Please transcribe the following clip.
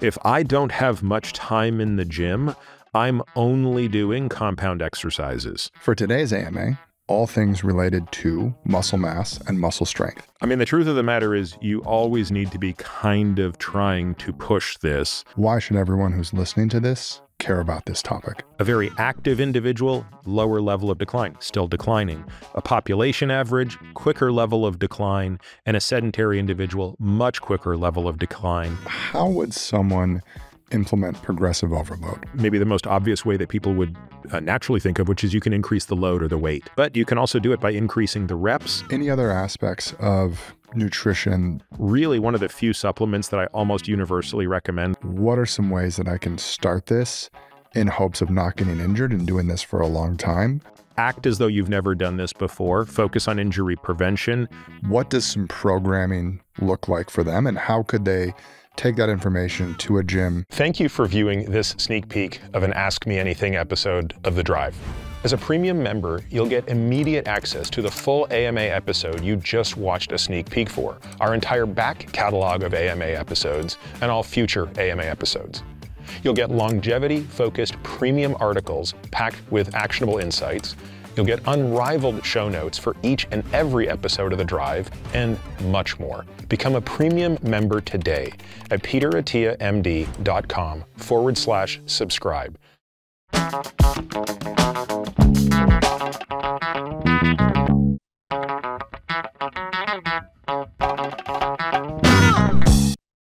If I don't have much time in the gym, I'm only doing compound exercises. For today's AMA, all things related to muscle mass and muscle strength. I mean, the truth of the matter is, you always need to be kind of trying to push this. Why should everyone who's listening to this care about this topic? A very active individual, lower level of decline, still declining. A population average, quicker level of decline. And a sedentary individual, much quicker level of decline. How would someone implement progressive overload? Maybe the most obvious way that people would uh, naturally think of, which is you can increase the load or the weight. But you can also do it by increasing the reps. Any other aspects of nutrition? Really, one of the few supplements that I almost universally recommend. What are some ways that I can start this in hopes of not getting injured and doing this for a long time? Act as though you've never done this before. Focus on injury prevention. What does some programming look like for them, and how could they take that information to a gym. Thank you for viewing this sneak peek of an Ask Me Anything episode of The Drive. As a premium member, you'll get immediate access to the full AMA episode you just watched a sneak peek for, our entire back catalog of AMA episodes, and all future AMA episodes. You'll get longevity-focused premium articles packed with actionable insights, You'll get unrivaled show notes for each and every episode of The Drive, and much more. Become a premium member today at peterattiamd.com forward slash subscribe. Thank you.